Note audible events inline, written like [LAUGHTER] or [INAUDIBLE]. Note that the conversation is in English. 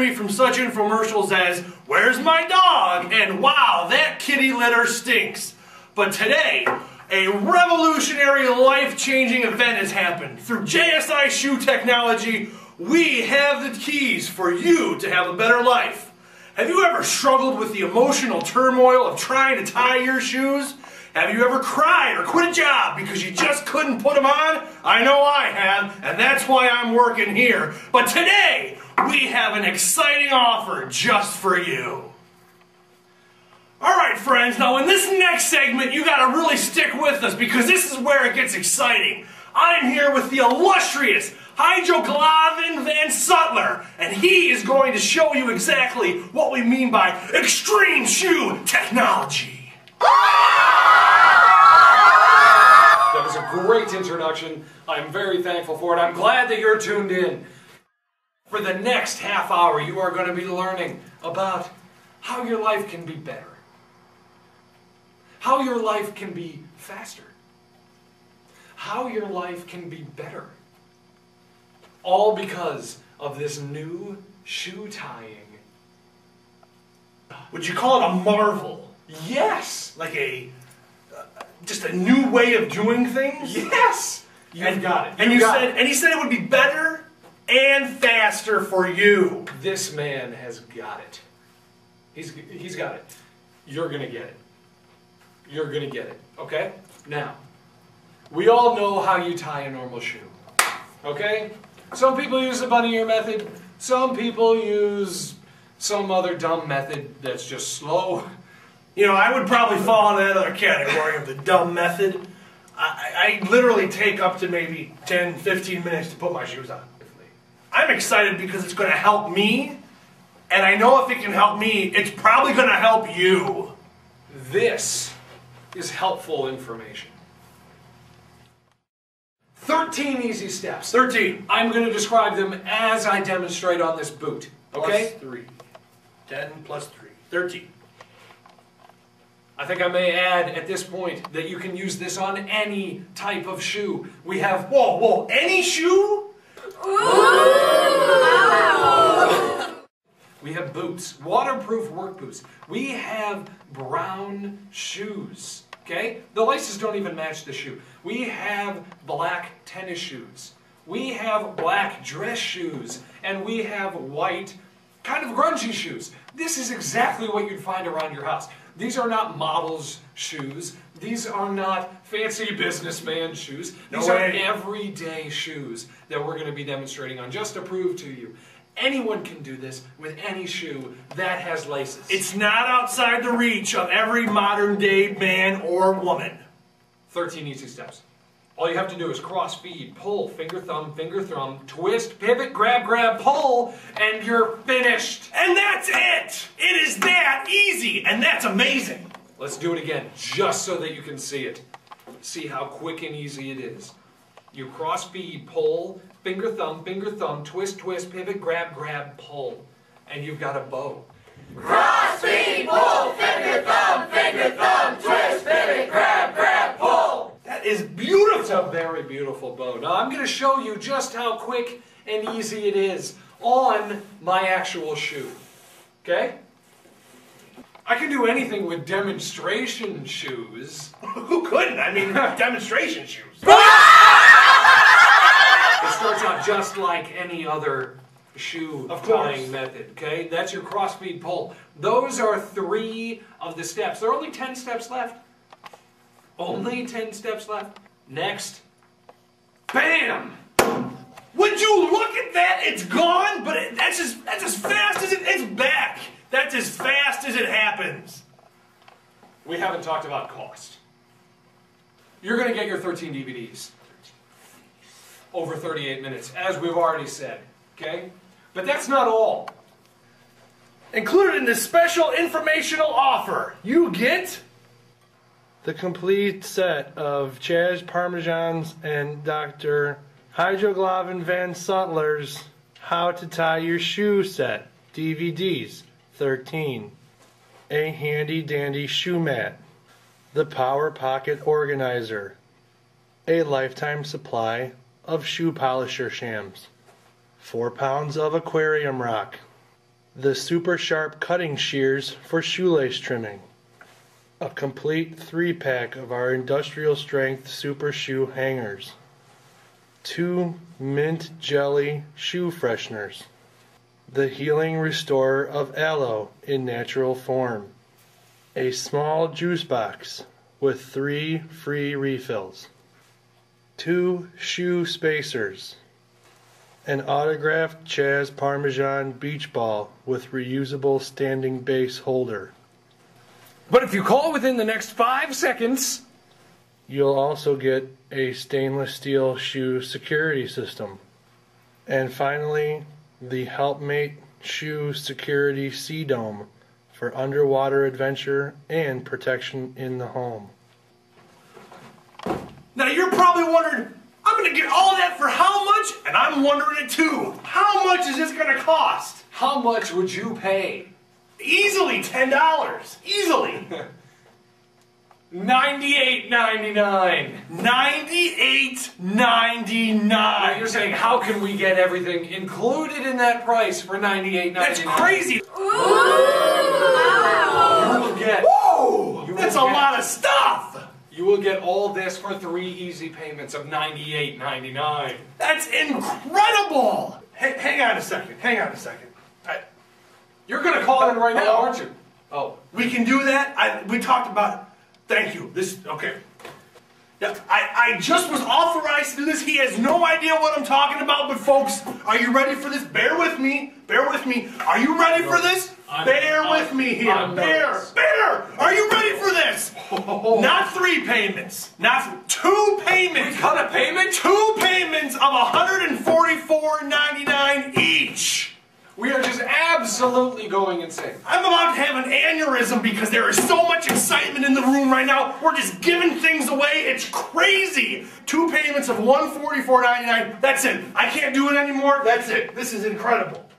me from such infomercials as, Where's my dog? and Wow, that kitty litter stinks. But today, a revolutionary, life changing event has happened. Through JSI shoe technology, we have the keys for you to have a better life. Have you ever struggled with the emotional turmoil of trying to tie your shoes? Have you ever cried or quit a job because you just couldn't put them on? I know I have, and that's why I'm working here. But today, we have an exciting offer just for you. All right, friends, now in this next segment, you got to really stick with us because this is where it gets exciting. I'm here with the illustrious Hydroglavin Van Sutler, and he is going to show you exactly what we mean by extreme shoe technology. That was a great introduction. I'm very thankful for it. I'm glad that you're tuned in. For the next half hour, you are going to be learning about how your life can be better, how your life can be faster, how your life can be better. All because of this new shoe tying. Would you call it a marvel? Yes! Like a uh, just a new way of doing things? Yes! You've and, got it. And You've you got said it. and he said it would be better and faster for you. This man has got it. He's, he's got it. You're going to get it. You're going to get it. Okay? Now, we all know how you tie a normal shoe. Okay? Some people use the bunny ear method. Some people use some other dumb method that's just slow. You know, I would probably fall in that other category of the dumb method. I, I literally take up to maybe 10, 15 minutes to put my shoes on. I'm excited because it's going to help me, and I know if it can help me, it's probably going to help you. This is helpful information. 13 easy steps. 13. I'm going to describe them as I demonstrate on this boot. Okay? Plus 3. 10 plus 3. 13. I think I may add at this point that you can use this on any type of shoe. We have Whoa, whoa, any shoe? we have boots, waterproof work boots. We have brown shoes. Okay? The laces don't even match the shoe. We have black tennis shoes. We have black dress shoes. And we have white kind of grungy shoes. This is exactly what you'd find around your house. These are not models shoes. These are not fancy businessman shoes. These No are everyday shoes that we're going to be demonstrating on just to prove to you. Anyone can do this with any shoe that has laces. It's not outside the reach of every modern day man or woman. 13 easy steps. All you have to do is cross feed, pull, finger thumb, finger thumb, twist, pivot, grab, grab, pull, and you're finished. And that's it! It is that easy, and that's amazing. Let's do it again, just so that you can see it. See how quick and easy it is. You cross feed, pull, finger thumb, finger thumb, twist, twist, pivot, grab, grab, pull, and you've got a bow. Cross B, pull, finger thumb, finger thumb, twist, pivot, grab, grab, pull. That is beautiful. It's beautiful. a very beautiful bow. Now I'm going to show you just how quick and easy it is on my actual shoe. Okay? I can do anything with demonstration shoes. [LAUGHS] Who couldn't? I mean, [LAUGHS] demonstration shoes. It starts out just like any other shoe Of tying method. Okay? That's your cross feed pull. Those are three of the steps. There are only 10 steps left. Only 10 steps left. Next. Bam! Would you look at that? It's gone, but it, that's as that's as fast as it, it's back. That's as fast as it happens. We haven't talked about cost. You're going to get your 13 DVDs over 38 minutes, as we've already said. Okay? But that's not all. Included in this special informational offer, you get the complete set of Chaz Parmesans and Dr. Hydroglavin Van Sutler's How to Tie Your Shoe set DVDs 13. A handy dandy shoe mat. The Power Pocket Organizer. A lifetime supply of shoe polisher shams. Four pounds of aquarium rock. The super sharp cutting shears for shoelace trimming, a complete three pack of our industrial strength super shoe hangers, two mint jelly shoe fresheners, the healing restorer of aloe in natural form, a small juice box with three free refills, two shoe spacers, an autographed Chaz Parmesan beach ball with reusable standing base holder. But if you call within the next five seconds, You'll also get a stainless steel shoe security system. And finally, the Helpmate Shoe Security Sea Dome for underwater adventure and protection in the home. Now you're probably wondering, I'm gonna get all that for how much? And I'm wondering it too. How much is this gonna cost? how much would you pay? Easily $10. Easily. Ninety-eight ninety-nine. Ninety-eight ninety-nine. you're saying, how can we get everything included in that price for ninety-eight That's ninety-nine? crazy. You will get. Whoa! You That's a lot of stuff. You will get all this for three easy payments of ninety-eight ninety-nine. That's incredible. Hey, hang on a second. Hang on a second. I, You're gonna call in right now, aren't you? Oh, we can do that. I, we talked about. It. Thank you. This okay. I, I just was authorized to do this. He has no idea what I'm talking about. But folks, are you ready for this? Bear with me. Bear with me. Are you ready for this? Bear with me here. Bear. Bear. Are you ready for this? Oh. Not three payments. Not two payments. we cut a payment? Two payments of $144.99 each. We are just absolutely going insane. I'm about to have an aneurysm because there is so much excitement in the room right now. We're just giving things away. It's crazy. Two payments of $144.99. That's it. I can't do it anymore. That's it. This is incredible.